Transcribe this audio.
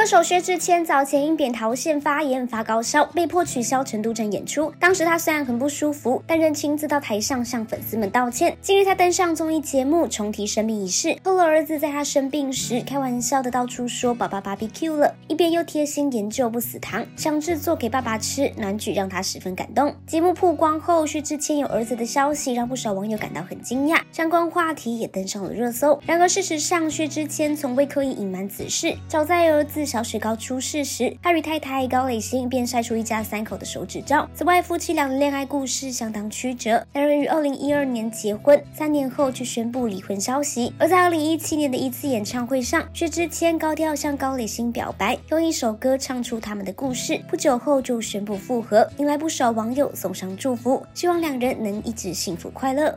歌手薛之谦早前因扁桃腺发炎发高烧，被迫取消成都站演出。当时他虽然很不舒服，但仍亲自到台上向粉丝们道歉。近日他登上综艺节目，重提生病一事，透露儿子在他生病时开玩笑的到处说“爸爸 BBQ 了”，一边又贴心研究不死糖，想制作给爸爸吃，暖举让他十分感动。节目曝光后，薛之谦有儿子的消息让不少网友感到很惊讶，相关话题也登上了热搜。然而事实上，薛之谦从未刻意隐瞒此事，早在儿子。小雪糕出事时，他与太太高磊鑫便晒出一家三口的手指照。此外，夫妻俩的恋爱故事相当曲折。两人于二零一二年结婚，三年后却宣布离婚消息。而在二零一七年的一次演唱会上，薛之谦高调向高磊鑫表白，用一首歌唱出他们的故事。不久后就宣布复合，引来不少网友送上祝福，希望两人能一直幸福快乐。